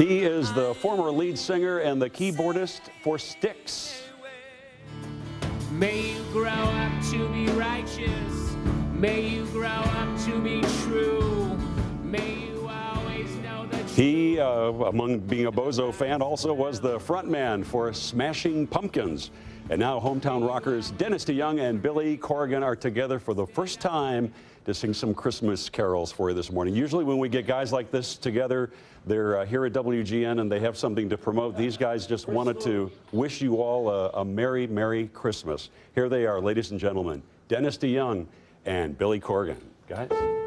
He is the former lead singer and the keyboardist for Styx. May you grow up to be righteous. May you grow up to be true. May you always know the truth. He, uh, among being a Bozo fan, also was the frontman for Smashing Pumpkins. And now hometown rockers Dennis DeYoung and Billy Corgan are together for the first time to sing some Christmas carols for you this morning. Usually when we get guys like this together, they're uh, here at WGN and they have something to promote. These guys just wanted to wish you all a, a Merry, Merry Christmas. Here they are, ladies and gentlemen, Dennis DeYoung and Billy Corgan. Guys.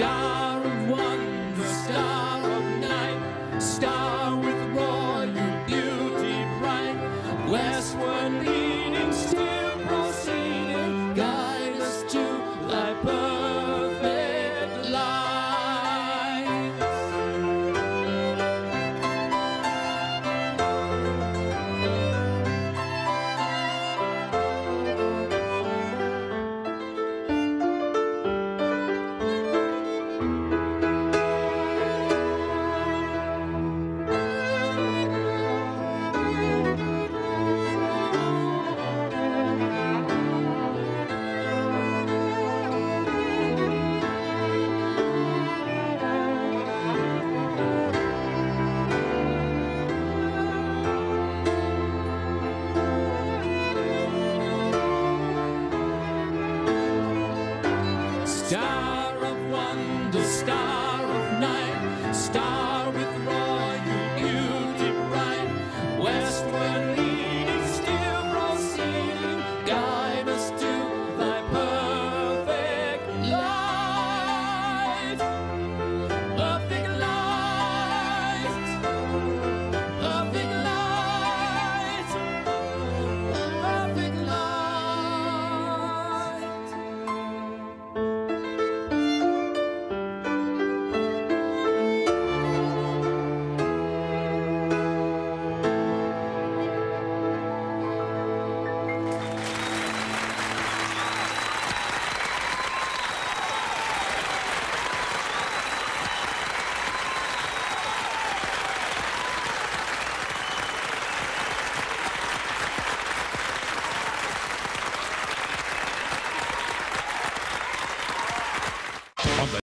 Oh Star of wonder, star of night, star